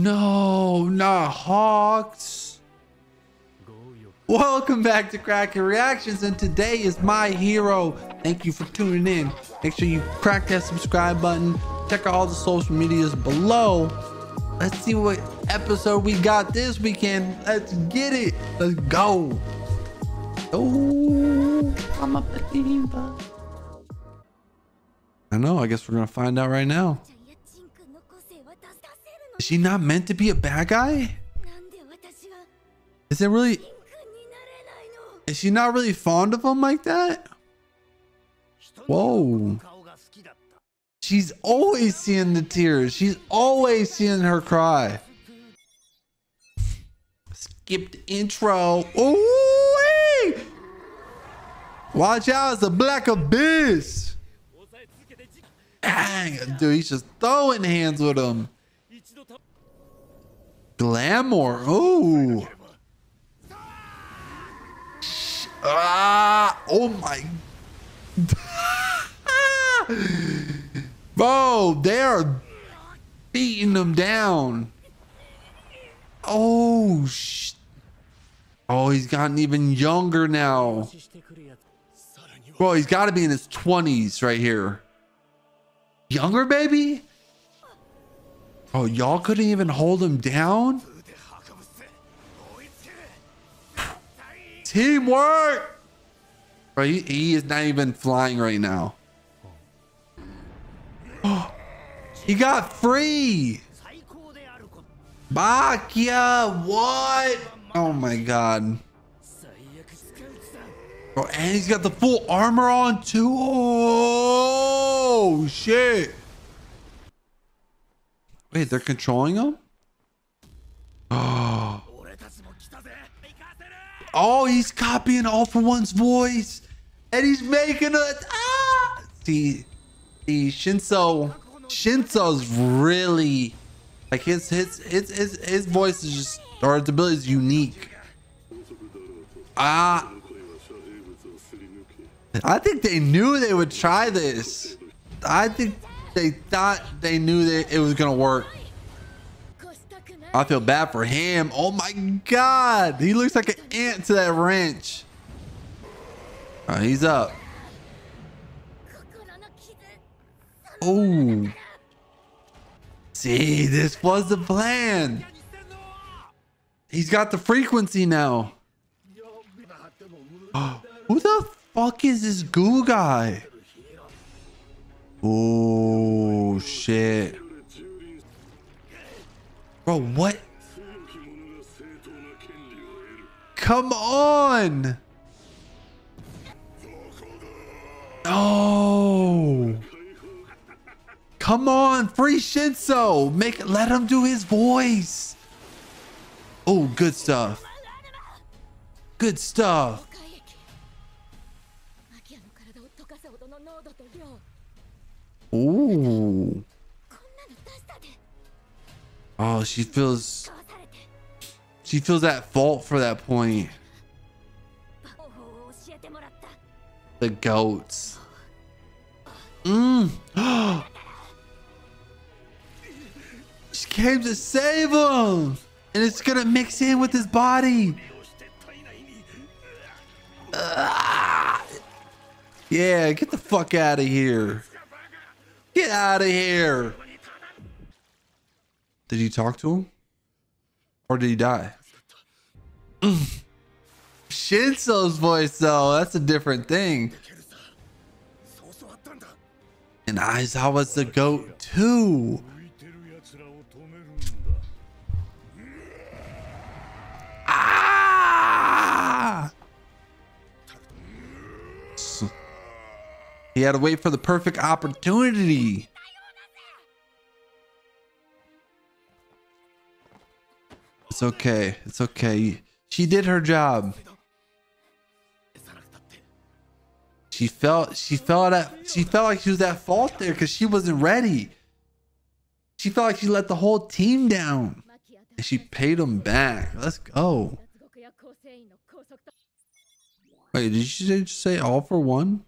No, not Hawks. Welcome back to Kraken Reactions, and today is my hero. Thank you for tuning in. Make sure you crack that subscribe button. Check out all the social medias below. Let's see what episode we got this weekend. Let's get it. Let's go. Oh, I'm a believer. I know. I guess we're gonna find out right now. She not meant to be a bad guy? Is it really? Is she not really fond of him like that? Whoa. She's always seeing the tears. She's always seeing her cry. Skip the intro. Ooh! Watch out, it's a black abyss. Dang, dude, he's just throwing hands with him. Glamour. Oh. Ah, oh my. Bro, they're beating them down. Oh, sh Oh, he's gotten even younger now. Bro, he's got to be in his 20s right here. Younger, baby? Oh, y'all couldn't even hold him down? Teamwork! Bro, he, he is not even flying right now. Oh, he got free! Bakia, what? Oh my god. Bro, and he's got the full armor on too. Oh, shit. Wait, they're controlling him? Oh. Oh, he's copying All for One's voice. And he's making it. Ah! See, see, Shinso. Shinso's really like his his his his his voice is just or his ability is unique. Ah. I think they knew they would try this. I think they thought they knew that it was gonna work. I feel bad for him. Oh my god, he looks like an ant to that wrench. Oh, he's up. Oh. See, this was the plan. He's got the frequency now. Who the fuck is this goo guy? Oh, shit. Bro, what? Come on. Oh. Come on, free Shinso. Make let him do his voice. Oh, good stuff. Good stuff. Ooh. Oh, she feels she feels at fault for that point. The goats. Mmm. she came to save him. And it's gonna mix in with his body. Uh, yeah, get the fuck out of here. Get out of here. Did you talk to him? Or did he die? Shinso's voice, though, that's a different thing. And Aizawa's the goat, too. He had to wait for the perfect opportunity. It's okay. It's okay. She did her job. She felt she felt at she felt like she was at fault there because she wasn't ready. She felt like she let the whole team down. And she paid them back. Let's go. Wait, did she just say all for one?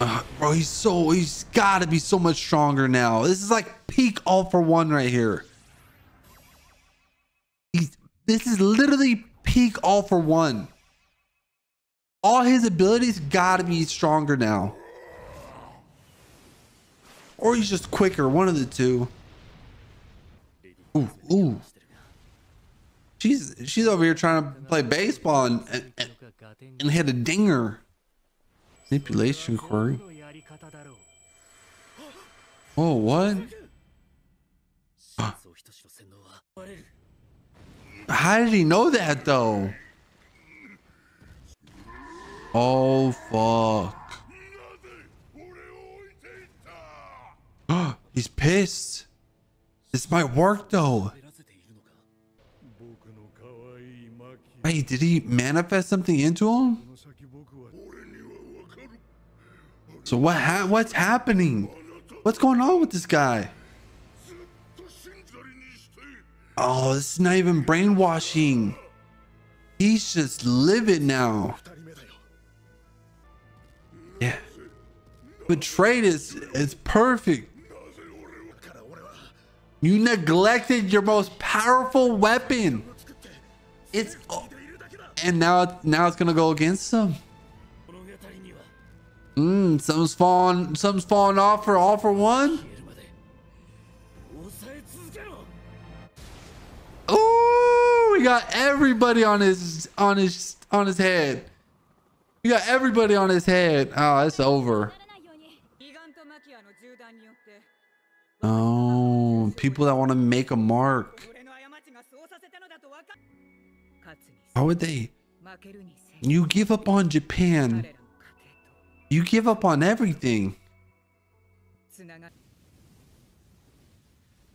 Uh, bro, he's so he's got to be so much stronger now. This is like peak all for one right here. He's this is literally peak all for one. All his abilities got to be stronger now. Or he's just quicker, one of the two. Ooh, ooh. She's she's over here trying to play baseball and, and, and hit a dinger. Manipulation query. Oh, what? How did he know that though? Oh fuck. He's pissed. This might work though. Wait, did he manifest something into him? So what ha what's happening? What's going on with this guy? Oh, this is not even brainwashing. He's just livid now. Yeah. Betrayed is is perfect. You neglected your most powerful weapon. It's and now now it's gonna go against them. Hmm, something's falling something's falling off for all for one. Oh, we got everybody on his on his on his head. We got everybody on his head. Oh, it's over. Oh, people that want to make a mark. How would they? You give up on Japan. You give up on everything.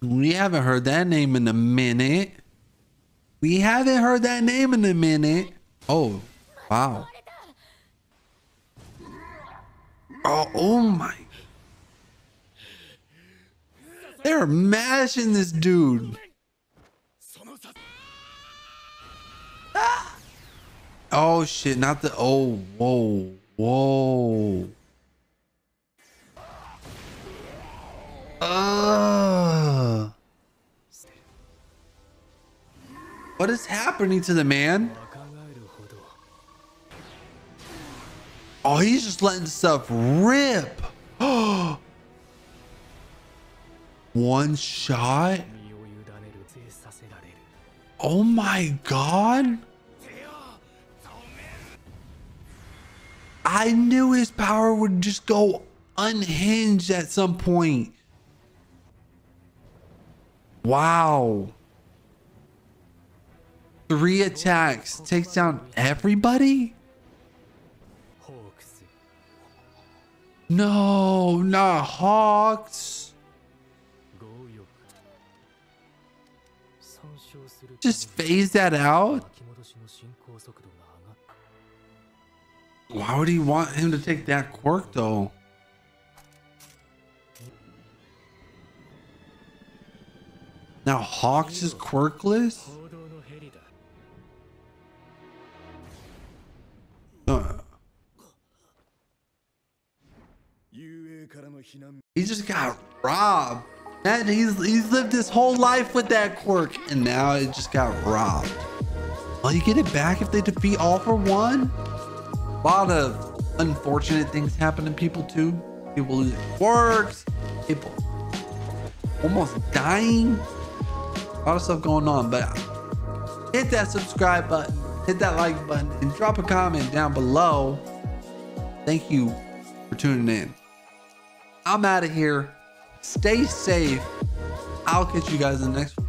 We haven't heard that name in a minute. We haven't heard that name in a minute. Oh, wow. Oh, oh my. They're mashing this dude. Ah. Oh shit, not the oh whoa whoa. Uh, what is happening to the man? Oh, he's just letting stuff rip. One shot? Oh my god. I knew his power would just go unhinged at some point. Wow. Three attacks takes down everybody? No, not Hawks. Just phase that out? Why would he want him to take that quirk though? Now Hawks is quirkless? Uh. He just got robbed. And he's he's lived his whole life with that quirk and now it just got robbed. Will you get it back if they defeat all for one? A lot of unfortunate things happen to people too. People losing works, people almost dying. A lot of stuff going on, but hit that subscribe button, hit that like button, and drop a comment down below. Thank you for tuning in. I'm out of here. Stay safe. I'll catch you guys in the next one.